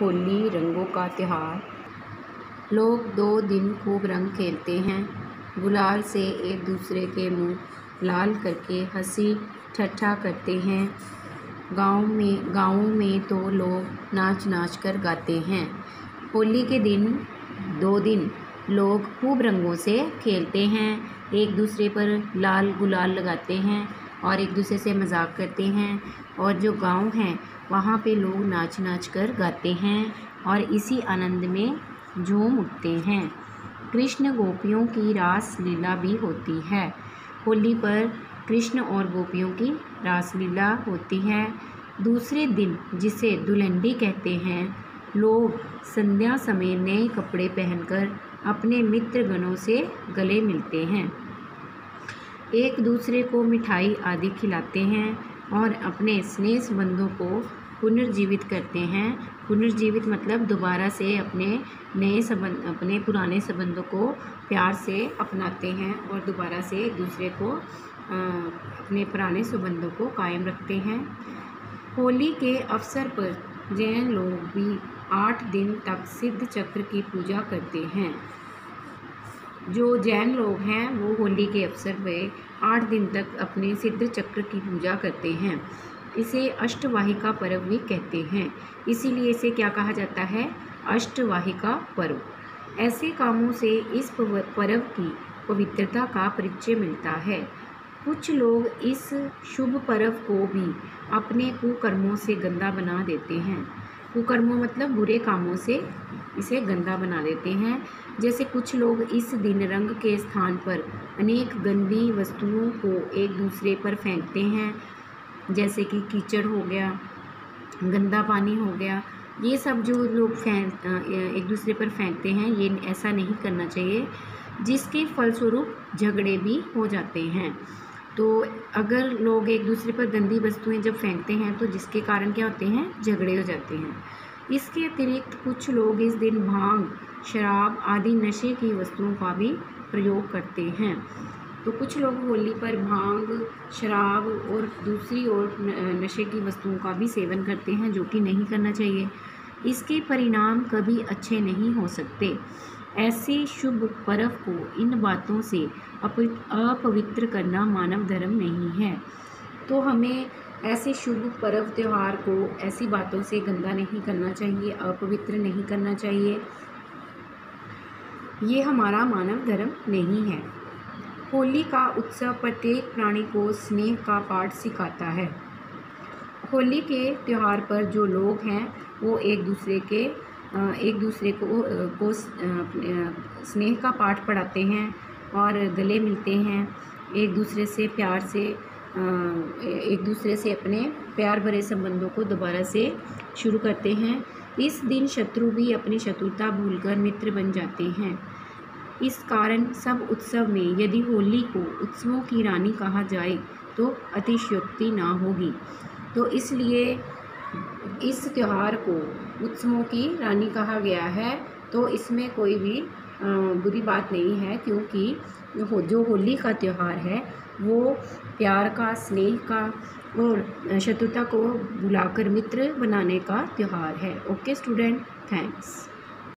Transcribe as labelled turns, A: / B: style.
A: होली रंगों का त्यौहार। लोग दो दिन खूब रंग खेलते हैं। गुलाल से एक दूसरे के मुँह लाल करके हँसी ठट्ठा करते हैं। गाँव में, गाँवों में तो लोग नाच नाच कर गाते हैं। होली के दिन, दो दिन लोग खूब रंगों से खेलते हैं। एक दूसरे पर लाल गुलाल लगाते हैं। और एक दूसरे से मज़ाक करते हैं। और जो गाँव हैं, वहाँ पे लोग नाच नाच कर गाते हैं और इसी आनंद में झूम उठते हैं। कृष्ण गोपियों की रास लीला भी होती है। होली पर कृष्ण और गोपियों की रासलीला होती है। दूसरे दिन, जिसे दुलंडी कहते हैं, लोग संध्या समय नए कपड़े पहनकर अपने मित्र गणों से गले मिलते हैं। एक दूसरे को मिठाई आदि खिलाते हैं और अपने स्नेह संबंधों को पुनर्जीवित करते हैं। पुनर्जीवित मतलब दोबारा से अपने नए संबंध, अपने पुराने संबंधों को प्यार से अपनाते हैं और दोबारा से एक दूसरे को अपने पुराने संबंधों को कायम रखते हैं। होली के अवसर पर जैन लोग भी आठ दिन तक सिद्ध चक्र की पूजा करते हैं। जो जैन लोग हैं, वो होली के अवसर पर आठ दिन तक अपने सिद्ध चक्र की पूजा करते हैं। इसे अष्टवाहिका पर्व भी कहते हैं। इसीलिए इसे क्या कहा जाता है? अष्टवाहिका पर्व। ऐसे कामों से इस पर्व की पवित्रता का परिचय मिलता है। कुछ लोग इस शुभ पर्व को भी अपने कुकर्मों से गंदा बना देते हैं। कुकर्मों मतलब बुरे कामों से इसे गंदा बना देते हैं। जैसे कुछ लोग इस दिन रंग के स्थान पर अनेक गंदी वस्तुओं को एक दूसरे पर फेंकते हैं, जैसे कि कीचड़ हो गया, गंदा पानी हो गया। ये सब जो लोग फेंक एक दूसरे पर फेंकते हैं, ये ऐसा नहीं करना चाहिए, जिसके फलस्वरूप झगड़े भी हो जाते हैं। तो अगर लोग एक दूसरे पर गंदी वस्तुएँ जब फेंकते हैं तो जिसके कारण क्या होते हैं? झगड़े हो जाते हैं। इसके अतिरिक्त कुछ लोग इस दिन भाँग, शराब आदि नशे की वस्तुओं का भी प्रयोग करते हैं। तो कुछ लोग होली पर भाँग, शराब और दूसरी और नशे की वस्तुओं का भी सेवन करते हैं, जो कि नहीं करना चाहिए। इसके परिणाम कभी अच्छे नहीं हो सकते। ऐसे शुभ पर्व को इन बातों से अपवित्र करना मानव धर्म नहीं है। तो हमें ऐसे शुभ पर्व त्यौहार को ऐसी बातों से गंदा नहीं करना चाहिए, अपवित्र नहीं करना चाहिए। ये हमारा मानव धर्म नहीं है। होली का उत्सव प्रत्येक प्राणी को स्नेह का पाठ सिखाता है। होली के त्यौहार पर जो लोग हैं, वो एक दूसरे के, एक दूसरे को को स्नेह का पाठ पढ़ाते हैं और गले मिलते हैं, एक दूसरे से प्यार से एक दूसरे से अपने प्यार भरे संबंधों को दोबारा से शुरू करते हैं। इस दिन शत्रु भी अपनी शत्रुता भूलकर मित्र बन जाते हैं। इस कारण सब उत्सव में यदि होली को उत्सवों की रानी कहा जाए तो अतिशयोक्ति ना होगी। तो इसलिए इस त्यौहार को उत्सवों की रानी कहा गया है। तो इसमें कोई भी बुरी बात नहीं है, क्योंकि जो होली का त्यौहार है, वो प्यार का, स्नेह का और शत्रुता को बुलाकर मित्र बनाने का त्यौहार है। Okay student, thanks.